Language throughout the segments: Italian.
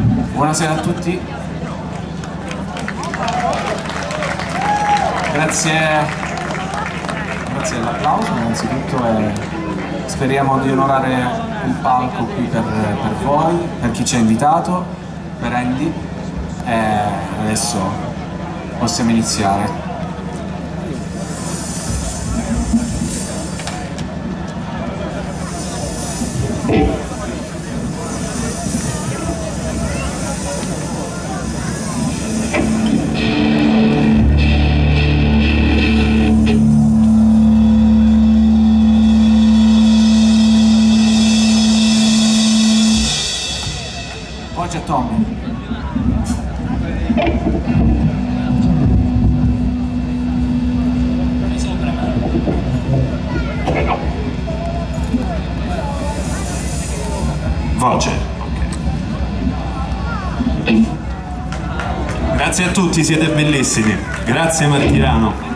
Buonasera a tutti. Grazie, grazie dell'applauso innanzitutto e speriamo di onorare il palco qui per, per voi, per chi ci ha invitato, per Andy e adesso possiamo iniziare. Tutti, siete bellissimi. Grazie Martirano.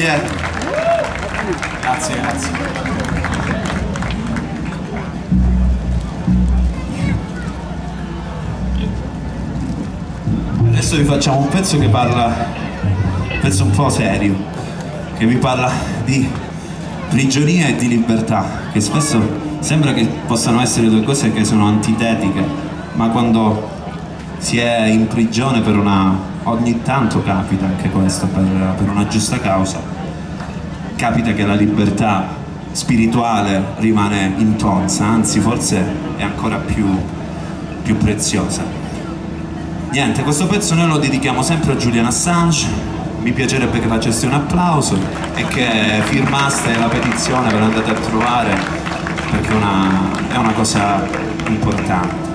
Grazie. Grazie, grazie. Adesso vi facciamo un pezzo che parla, un pezzo un po' serio, che vi parla di prigionia e di libertà, che spesso sembra che possano essere due cose che sono antitetiche, ma quando si è in prigione per una... ogni tanto capita anche questo, per, per una giusta causa, capita che la libertà spirituale rimane intonsa, anzi forse è ancora più, più preziosa. Niente, questo pezzo noi lo dedichiamo sempre a Julian Assange. Mi piacerebbe che faceste un applauso e che firmaste la petizione per andate a trovare perché una, è una cosa importante.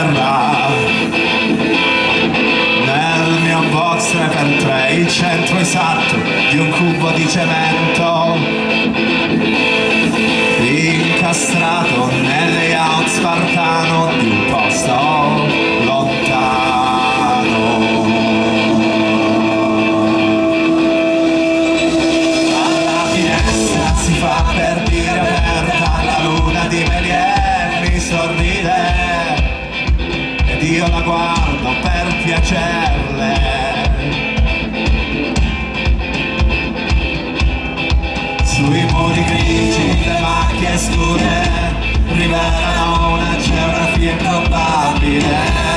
Terra nel mio box 3x3 il centro esatto di un cubo di cemento. Incastrato nel layout spartano di un posto piacerle. Sui muri grigi le macchie scure rivelano una geografia improbabile.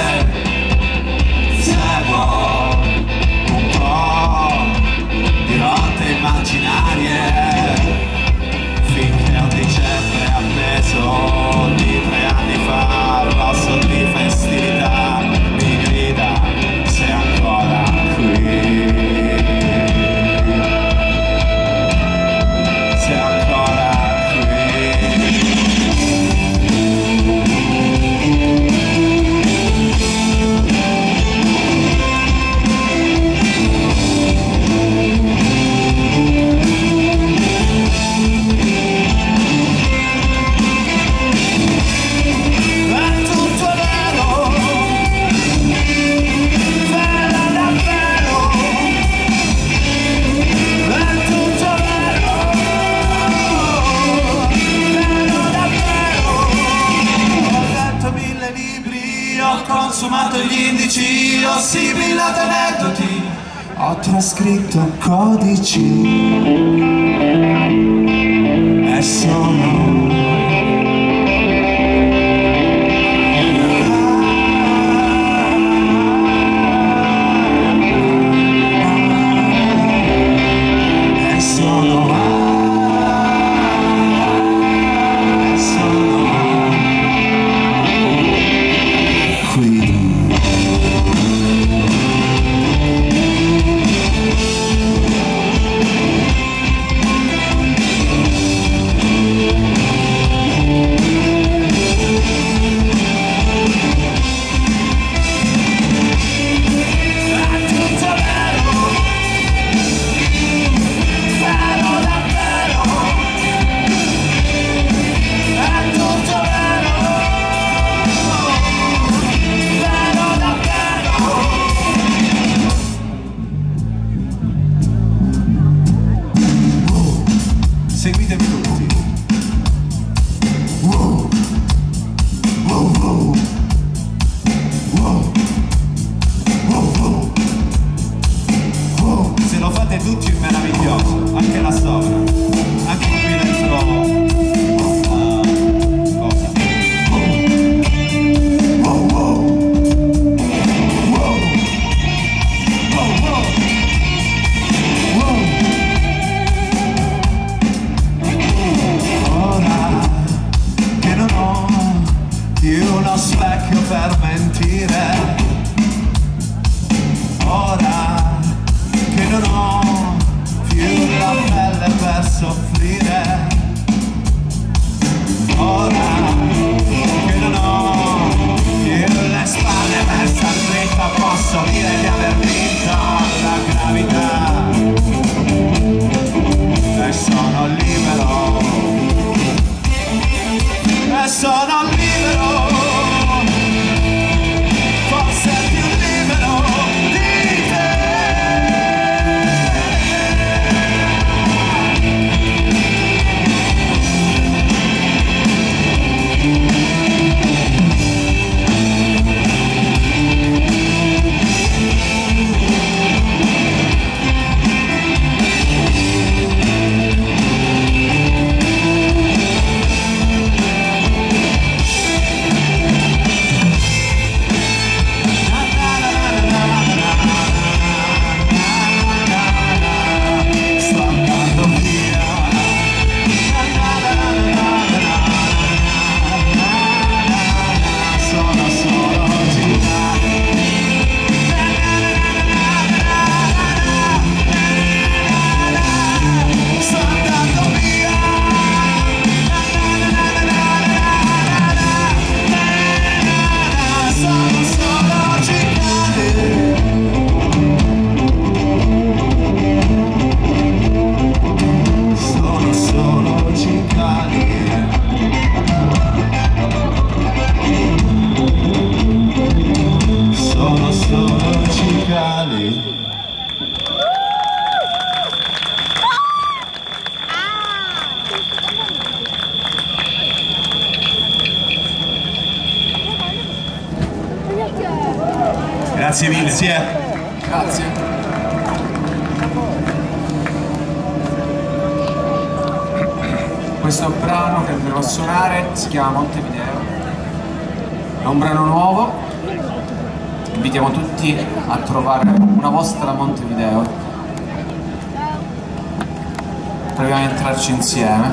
cantarci insieme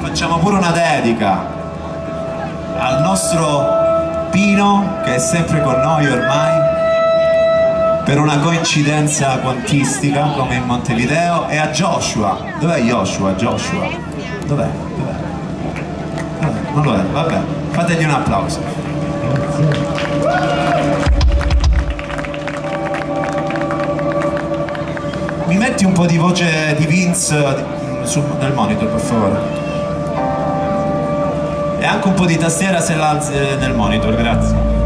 facciamo pure una dedica al nostro Pino che è sempre con noi ormai per una coincidenza quantistica come in Montevideo e a Joshua dov'è Joshua? Joshua? dov'è? Dov non lo è, vabbè fategli un applauso mi metti un po' di voce di Vince nel monitor per favore. E anche un po' di tastiera se l'alzi eh, nel monitor, grazie.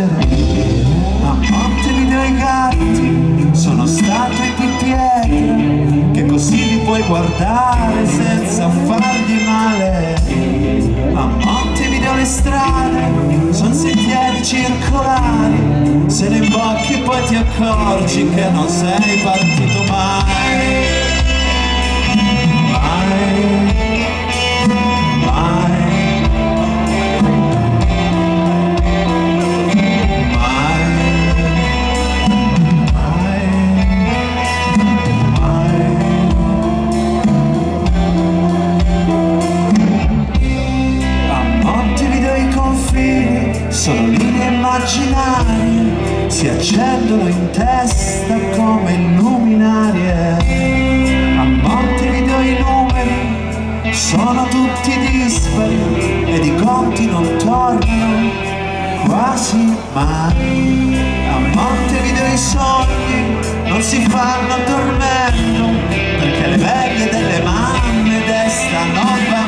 Scorgere. A Montevideo i gatti sono statue di pietra, che così li puoi guardare senza fargli male. A Montevideo le strade sono sentieri circolari, se ne imbocchi poi ti accorgi che non sei partito. Mai, mai, linee immaginarie, si accendono in testa come luminarie. A Montevideo i numeri sono tutti dispari ed i conti non tornano quasi mai. A Montevideo i sogni non si fanno dormendo perché le veglie delle mamme destano bambini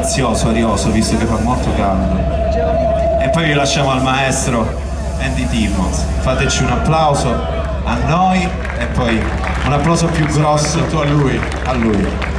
spazioso a Rioso visto che fa molto caldo e poi vi lasciamo al maestro Andy Timmons fateci un applauso a noi e poi un applauso più grosso a lui, a lui.